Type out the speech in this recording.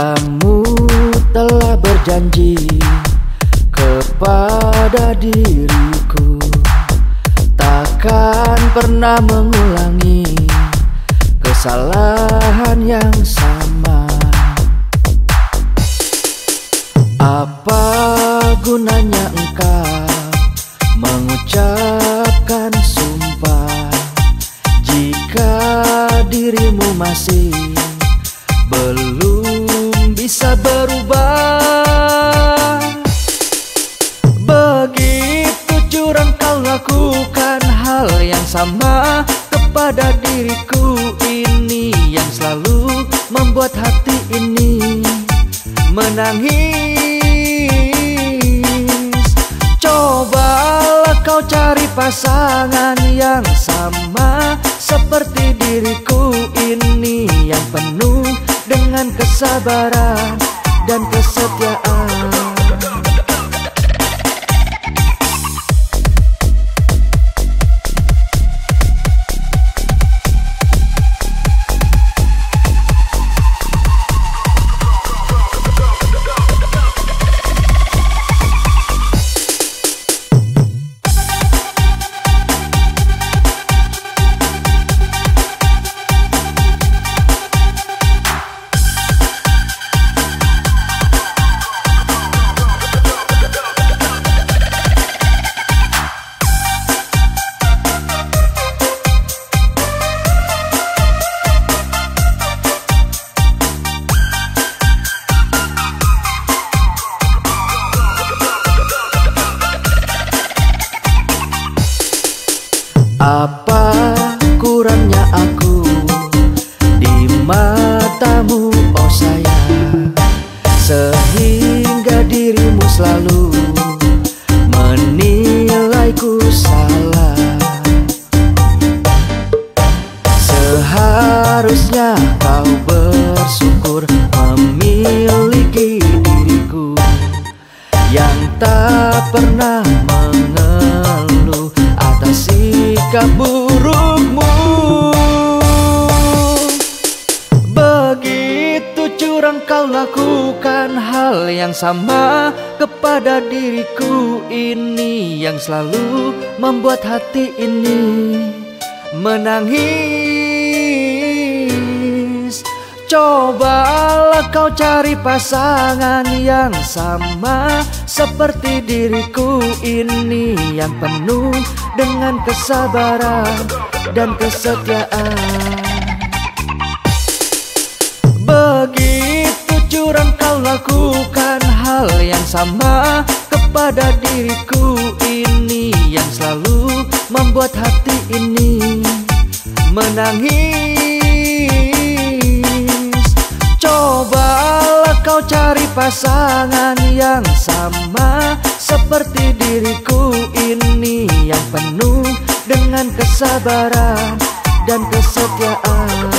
Kamu telah berjanji kepada diriku Takkan pernah mengulangi kesalahan yang sama. Apa gunanya engkau mengucapkan sumpah Jika dirimu masih belum bisa berubah. Begitu curang kau lakukan hal yang sama kepada diriku. Ini Yang selalu membuat hati ini menangis. Cobalah kau cari pasangan yang sama Seperti diriku. Ini yang penuh dengan kesabaran dan kesetiaan Apa sikap burukmu. Begitu curang kau lakukan hal yang sama kepada diriku ini Yang selalu membuat hati ini menangis. Cobalah kau cari pasangan yang sama Seperti diriku ini yang penuh dengan kesabaran dan kesetiaan. Begitu curang kau lakukan hal yang sama Kepada diriku ini yang selalu membuat hati ini menangis. Cobalah kau cari pasangan yang sama Seperti diriku dengan kesabaran dan kesetiaan